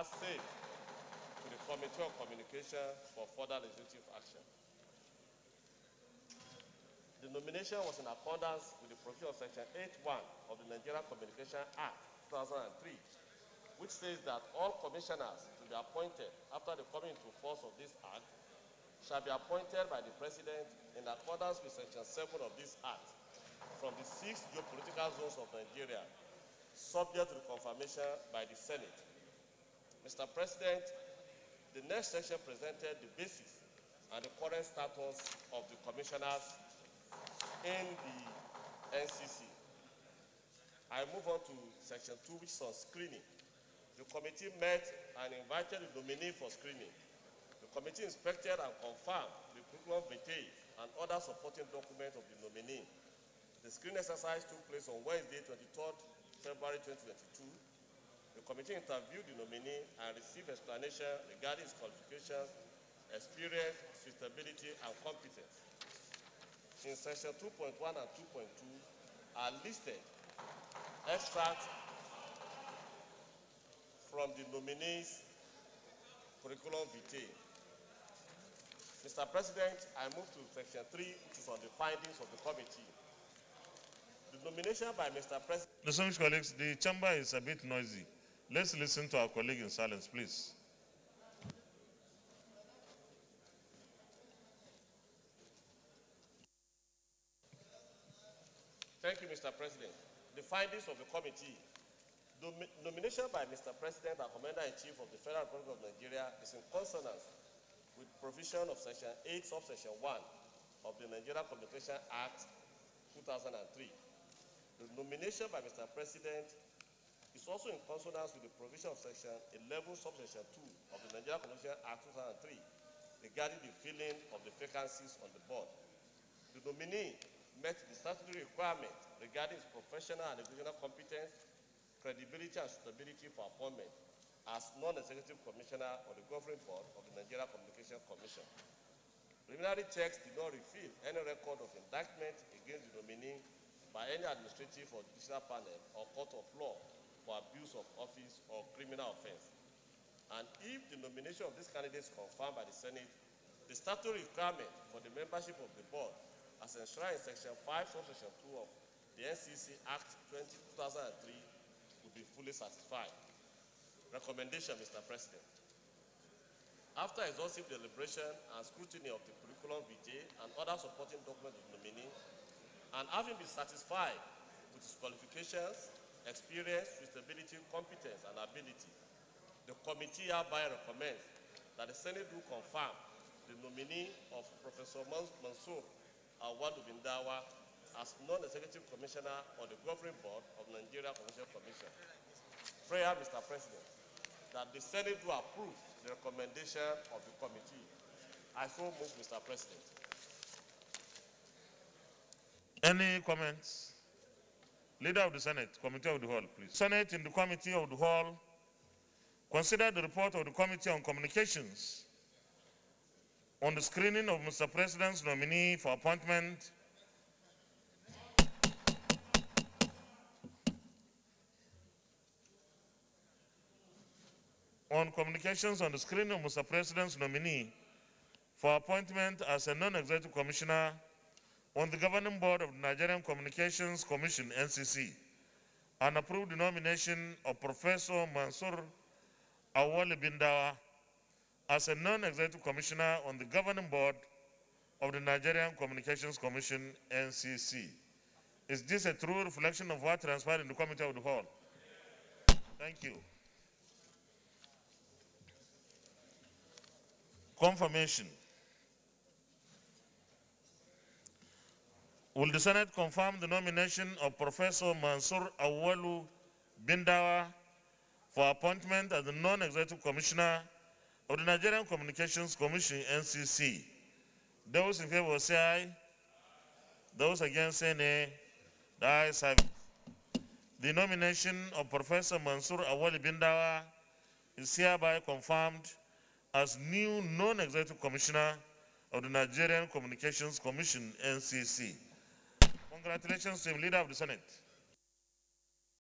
matter same to the Committee on Communication for further legislative action. The nomination was in accordance with the provision of Section 8.1 of the Nigerian Communication Act 2003, which says that all commissioners to be appointed after the coming into force of this act shall be appointed by the President in accordance with Section 7 of this act from the six geopolitical zones of Nigeria, subject to confirmation by the Senate. Mr. President, the next section presented the basis and the current status of the commissioners in the NCC. I move on to section two, which is on screening. The committee met and invited the nominee for screening. The committee inspected and confirmed the curriculum vitae and other supporting documents of the nominee. The screening exercise took place on Wednesday, 23rd February 2022. The committee interviewed the nominee and received explanation regarding his qualifications, experience, suitability, and competence in section 2.1 and 2.2 are listed extracts from the nominee's curriculum vitae. Mr. President, I move to section 3, which is on the findings of the committee. The nomination by Mr. President. Distinguished colleagues, the chamber is a bit noisy. Let's listen to our colleague in silence, please. Thank you, Mr. President. The findings of the committee. Nomi- nomination by Mr. President and Commander-in-Chief of the Federal Republic of Nigeria is in consonance with provision of Section 8, subsection 1 of the Nigeria Communication Act 2003. The nomination by Mr. President is also in consonance with the provision of Section 11, subsection 2 of the Nigeria Communication Act 2003 regarding the filling of the vacancies on the board. The nominee met the statutory requirement regarding his professional and educational competence, credibility, and suitability for appointment as non-executive commissioner on the governing board of the Nigeria Communication Commission. Preliminary checks did not reveal any record of indictment against the nominee by any administrative or judicial panel or court of law for abuse of office or criminal offense. And if the nomination of this candidate is confirmed by the Senate, the statutory requirement for the membership of the board as enshrined in section 5 subsection 2 of the NCC Act 20, 2003 will be fully satisfied. Recommendation, Mr. President. After exhaustive deliberation and scrutiny of the curriculum vitae and other supporting documents of the nominee, and having been satisfied with his qualifications, experience, suitability, competence, and ability, the committee hereby recommends that the Senate do confirm the nominee of Professor Mans- Mansur Awadu Bindawa as non-executive commissioner on the governing board of Nigeria Commission Commission. Prayer, Mr. President, that the Senate do approve the recommendation of the committee. I so move, Mr. President. Any comments? Leader of the Senate, Committee of the Whole, please. Senate in the Committee of the Whole, consider the report of the Committee on Communications on the screening of Mr. President's nominee for appointment on communications on the screening of Mr. President's nominee for appointment as a non-executive commissioner on the governing board of the Nigerian Communications Commission, NCC, and approve the nomination of Professor Mansur Awali Bindawa as a non-executive commissioner on the governing board of the Nigerian Communications Commission, NCC. Is this a true reflection of what transpired in the committee of the whole? Thank you. Confirmation. Will the Senate confirm the nomination of Professor Mansur Awalu Bindawa for appointment as the non-executive commissioner of the Nigerian Communications Commission, NCC? Those in favor say aye. Those against say nay. The ayes have it. The nomination of Professor Mansur Awali Bindawa is hereby confirmed as new non-executive commissioner of the Nigerian Communications Commission, NCC. Congratulations to the leader of the Senate.